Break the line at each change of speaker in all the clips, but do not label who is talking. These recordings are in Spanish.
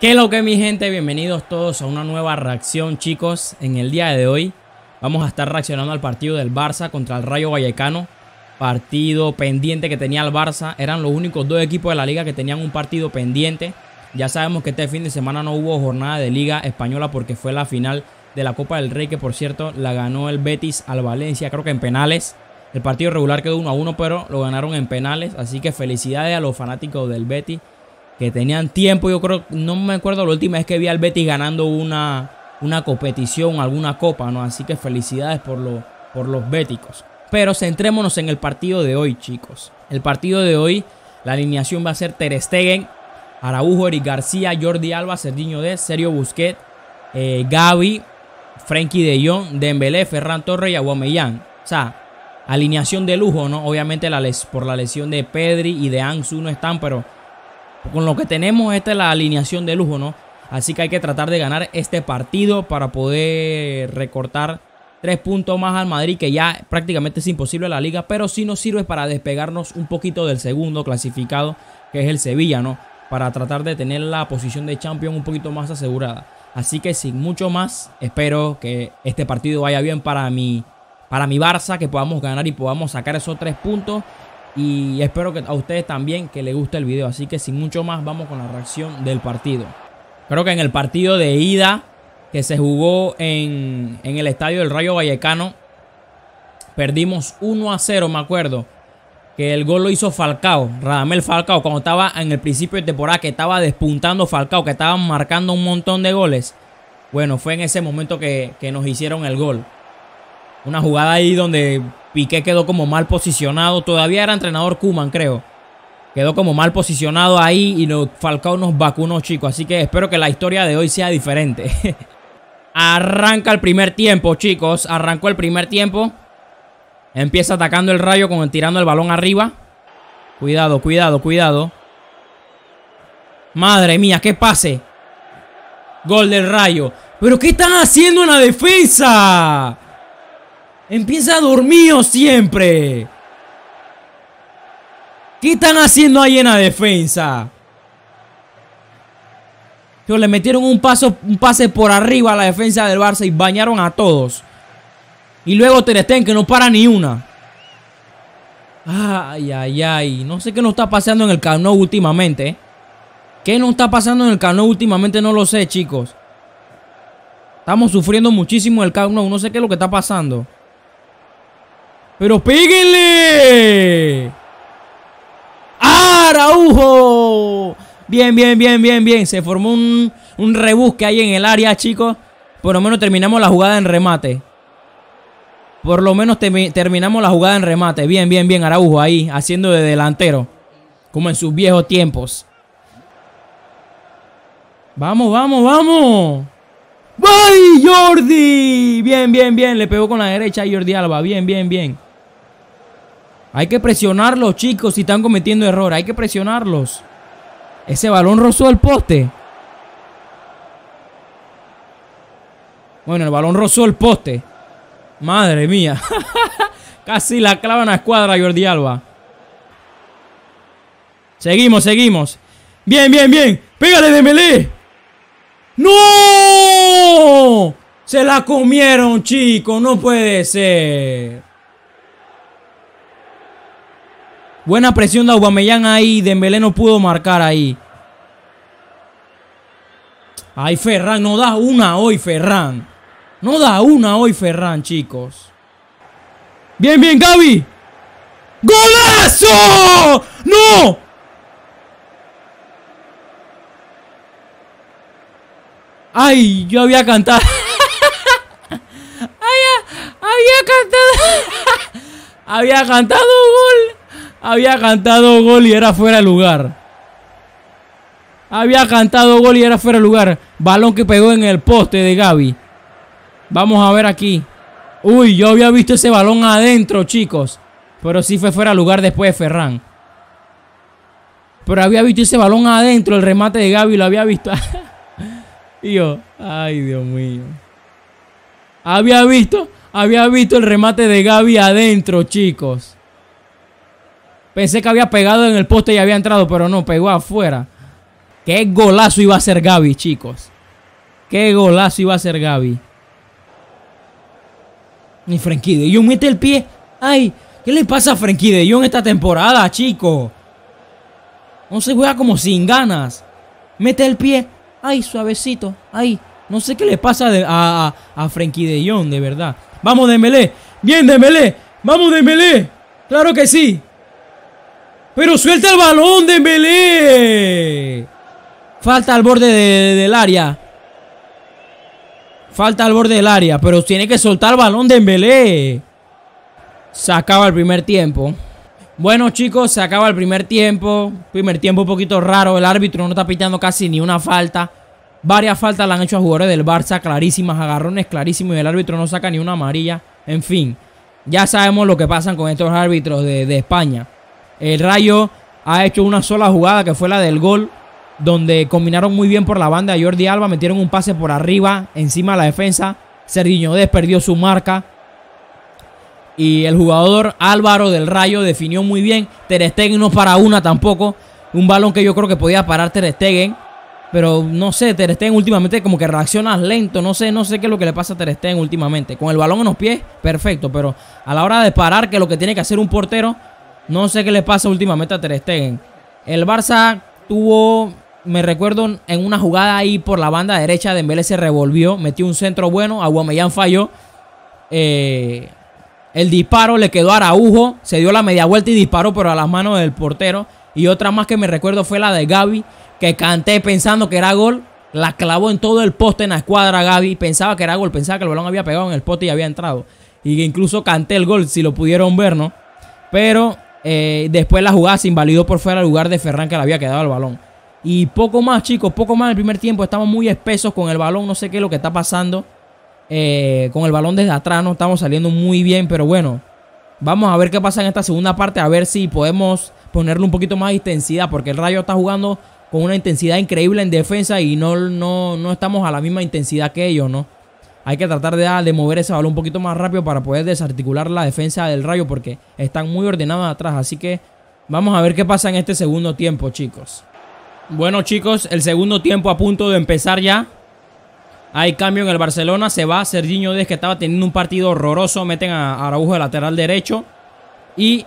¿Qué es lo que mi gente? Bienvenidos todos a una nueva reacción chicos. En el día de hoy vamos a estar reaccionando al partido del Barça contra el Rayo Vallecano. Partido pendiente que tenía el Barça. Eran los únicos dos equipos de la liga que tenían un partido pendiente. Ya sabemos que este fin de semana no hubo jornada de liga española porque fue la final de la Copa del Rey que por cierto la ganó el Betis al Valencia creo que en penales. El partido regular quedó 1 a 1 pero lo ganaron en penales. Así que felicidades a los fanáticos del Betis que tenían tiempo. Yo creo, no me acuerdo la última vez que vi al Betis ganando una, una competición, alguna copa, ¿no? Así que felicidades por, lo, por los béticos. Pero centrémonos en el partido de hoy, chicos. El partido de hoy, la alineación va a ser Ter Stegen, Araujo, Eric García, Jordi Alba, Serginho Dez, Sergio Busquets, eh, Gaby, Frenkie de Jong, Dembélé, Ferran Torres y Aguamellán. O sea, alineación de lujo, ¿no? Obviamente por la lesión de Pedri y de Ansu no están, pero con lo que tenemos, esta es la alineación de lujo, ¿no? Así que hay que tratar de ganar este partido para poder recortar tres puntos más al Madrid, que ya prácticamente es imposible la liga, pero sí nos sirve para despegarnos un poquito del segundo clasificado, que es el Sevilla, ¿no? Para tratar de tener la posición de champion un poquito más asegurada. Así que sin mucho más, espero que este partido vaya bien para mi, para mi Barça, que podamos ganar y podamos sacar esos tres puntos y espero que a ustedes también que les guste el video. Así que sin mucho más vamos con la reacción del partido. Creo que en el partido de ida que se jugó en, en el estadio del Rayo Vallecano. Perdimos 1 a 0, me acuerdo. Que el gol lo hizo Falcao, Radamel Falcao, cuando estaba en el principio de temporada, que estaba despuntando Falcao, que estaban marcando un montón de goles. Bueno, fue en ese momento que, que nos hicieron el gol. Una jugada ahí donde Piqué quedó como mal posicionado. Todavía era entrenador Kuman, creo. Quedó como mal posicionado ahí y lo, Falcao nos vacunó, chicos. Así que espero que la historia de hoy sea diferente. Arranca el primer tiempo, chicos. Arrancó el primer tiempo. Empieza atacando el rayo con el, tirando el balón arriba. Cuidado, cuidado, cuidado. Madre mía, qué pase. Gol del rayo. ¿Pero qué están haciendo en la defensa? Empieza dormido siempre. ¿Qué están haciendo ahí en la defensa? Yo, le metieron un, paso, un pase por arriba a la defensa del Barça y bañaron a todos. Y luego Ter que no para ni una. Ay, ay, ay. No sé qué nos está pasando en el Cano últimamente. ¿Qué nos está pasando en el Cano últimamente? No lo sé, chicos. Estamos sufriendo muchísimo el Cano. No sé qué es lo que está pasando. ¡Pero péguenle! ¡Araujo! Bien, bien, bien, bien, bien. Se formó un, un rebusque ahí en el área, chicos. Por lo menos terminamos la jugada en remate. Por lo menos terminamos la jugada en remate. Bien, bien, bien. Araujo ahí, haciendo de delantero. Como en sus viejos tiempos. Vamos, vamos, vamos. ¡Ay, Jordi! Bien, bien, bien. Le pegó con la derecha a Jordi Alba. Bien, bien, bien. Hay que presionarlos, chicos, si están cometiendo error. Hay que presionarlos. Ese balón rozó el poste. Bueno, el balón rozó el poste. Madre mía. Casi la clava en la escuadra Jordi Alba. Seguimos, seguimos. Bien, bien, bien. Pégale de melee. ¡No! Se la comieron, chicos. No puede ser. Buena presión de Aubameyang ahí. Dembélé no pudo marcar ahí. Ay, Ferran, no da una hoy, Ferran. No da una hoy, Ferran, chicos. Bien, bien, Gaby. ¡Golazo! ¡No! Ay, yo había cantado. había, había cantado. había cantado gol. Había cantado gol y era fuera de lugar. Había cantado gol y era fuera de lugar. Balón que pegó en el poste de Gaby. Vamos a ver aquí. Uy, yo había visto ese balón adentro, chicos. Pero sí fue fuera de lugar después de Ferran. Pero había visto ese balón adentro, el remate de Gaby lo había visto. y yo, ay Dios mío. Había visto, había visto el remate de Gaby adentro, chicos. Pensé que había pegado en el poste y había entrado, pero no, pegó afuera. Qué golazo iba a ser Gaby, chicos. Qué golazo iba a ser Gaby. Ni Frenkie de Jong mete el pie. Ay, ¿qué le pasa a Frenkie de Jong esta temporada, chicos? No se juega como sin ganas. Mete el pie. Ay, suavecito. Ay, no sé qué le pasa a, a, a Frenkie de Jong, de verdad. Vamos, Dembélé. Bien, Dembélé. Vamos, Dembélé. Claro que sí. Pero suelta el balón, Dembélé. Falta al borde del área. Falta al borde del área. Pero tiene que soltar el balón de. Se acaba el primer tiempo. Bueno chicos, se acaba el primer tiempo. Primer tiempo un poquito raro. El árbitro no está pitando casi ni una falta. Varias faltas le han hecho a jugadores del Barça. Clarísimas, agarrones clarísimos. Y el árbitro no saca ni una amarilla. En fin, ya sabemos lo que pasa con estos árbitros de, de España. El Rayo ha hecho una sola jugada que fue la del gol. Donde combinaron muy bien por la banda de Jordi Alba. Metieron un pase por arriba, encima de la defensa. Sergiño Des perdió su marca. Y el jugador Álvaro del Rayo definió muy bien. Ter Stegen no para una tampoco. Un balón que yo creo que podía parar Ter Stegen. Pero no sé, Ter Stegen últimamente como que reacciona lento. No sé, no sé qué es lo que le pasa a Ter Stegen últimamente. Con el balón en los pies, perfecto. Pero a la hora de parar, que lo que tiene que hacer un portero, no sé qué le pasa últimamente a Ter Stegen. El Barça tuvo, me recuerdo, en una jugada ahí por la banda derecha, Dembélé se revolvió, metió un centro bueno, Aguamellán falló. Eh, el disparo le quedó a Araujo. Se dio la media vuelta y disparó, pero a las manos del portero. Y otra más que me recuerdo fue la de Gaby. Que canté pensando que era gol. La clavó en todo el poste en la escuadra Gaby. Pensaba que era gol. Pensaba que el balón había pegado en el poste y había entrado. Y incluso canté el gol, si lo pudieron ver, ¿no? Pero eh, después la jugada se invalidó por fuera al lugar de Ferran que le había quedado el balón. Y poco más, chicos. Poco más el primer tiempo. Estamos muy espesos con el balón. No sé qué es lo que está pasando. Eh, con el balón desde atrás no estamos saliendo muy bien, pero bueno, vamos a ver qué pasa en esta segunda parte, a ver si podemos ponerle un poquito más de intensidad, porque el Rayo está jugando con una intensidad increíble en defensa y no, no, no estamos a la misma intensidad que ellos, ¿no? Hay que tratar de, de, mover ese balón un poquito más rápido para poder desarticular la defensa del Rayo porque están muy ordenados atrás, así que vamos a ver qué pasa en este segundo tiempo, chicos. Bueno, chicos, el segundo tiempo a punto de empezar ya. Hay cambio en el Barcelona. Se va Serginho Des que estaba teniendo un partido horroroso. Meten a Araujo de lateral derecho. Y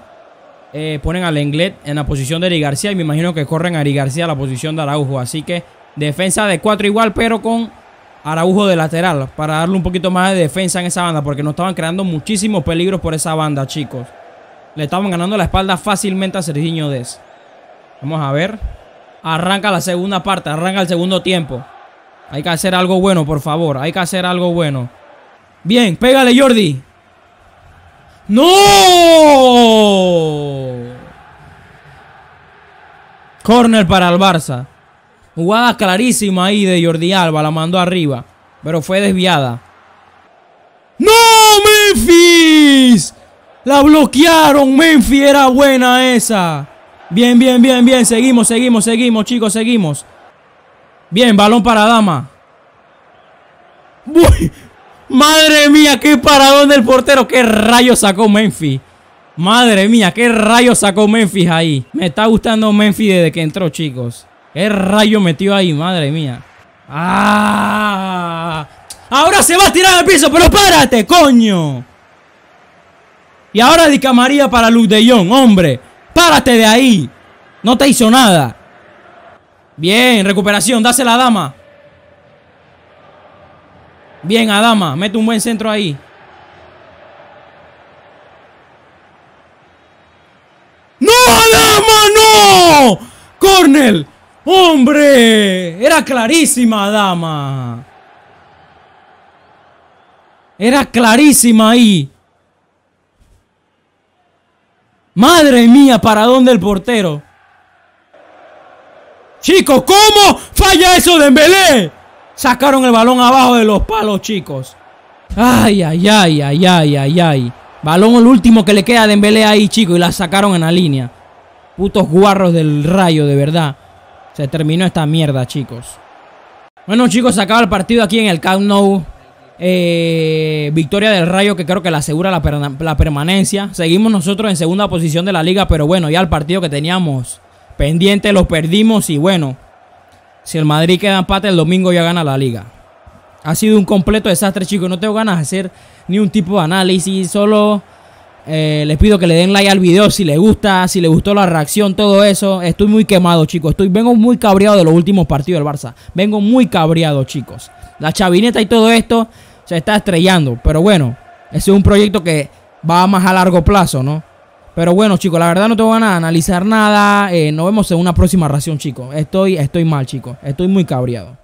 eh, ponen a Lenglet en la posición de Eri García. Y me imagino que corren a Eri García a la posición de Araujo. Así que defensa de 4 igual, pero con Araujo de lateral. Para darle un poquito más de defensa en esa banda. Porque nos estaban creando muchísimos peligros por esa banda, chicos. Le estaban ganando la espalda fácilmente a Serginho Des. Vamos a ver. Arranca la segunda parte. Arranca el segundo tiempo. Hay que hacer algo bueno, por favor. Hay que hacer algo bueno. Bien, pégale, Jordi. ¡No! Corner para el Barça. Jugada clarísima ahí de Jordi Alba. La mandó arriba. Pero fue desviada. ¡No, Memphis! La bloquearon. Memphis era buena esa. Bien, bien, bien, bien. Seguimos, seguimos, seguimos, chicos, seguimos. Bien, balón para Dama. Uy, madre mía, qué paradón del portero. Qué rayo sacó Memphis. Madre mía, qué rayo sacó Memphis ahí. Me está gustando Memphis desde que entró, chicos. Qué rayo metió ahí, madre mía. ¡Ah! Ahora se va a tirar al piso, pero párate, coño. Y ahora Dica María para Luz de Jong, hombre. Párate de ahí. No te hizo nada. Bien, recuperación, dásela a Dama. Bien, Adama, mete un buen centro ahí. ¡No, Adama, no! ¡Cornel! ¡Hombre! Era clarísima, Adama. Era clarísima ahí. Madre mía, ¿para dónde el portero? Chicos, ¿cómo falla eso de Embelé? Sacaron el balón abajo de los palos, chicos. Ay, ay, ay, ay, ay, ay, ay. Balón el último que le queda de Dembélé ahí, chicos, y la sacaron en la línea. Putos guarros del rayo, de verdad. Se terminó esta mierda, chicos. Bueno, chicos, se acaba el partido aquí en el Camp Nou. Eh, victoria del Rayo que creo que le asegura la, la permanencia. Seguimos nosotros en segunda posición de la liga, pero bueno, ya el partido que teníamos pendiente, lo perdimos y bueno. Si el Madrid queda empate, el domingo ya gana la liga. Ha sido un completo desastre, chicos. No tengo ganas de hacer ni un tipo de análisis. Solo eh, les pido que le den like al video si les gusta, si les gustó la reacción, todo eso. Estoy muy quemado, chicos. Estoy, vengo muy cabreado de los últimos partidos del Barça. Vengo muy cabreado, chicos. La chavineta y todo esto se está estrellando. Pero bueno, ese es un proyecto que va más a largo plazo, ¿no? Pero bueno, chicos, la verdad no te van a analizar nada. Eh, nos vemos en una próxima ración, chicos. Estoy, estoy mal, chicos. Estoy muy cabreado.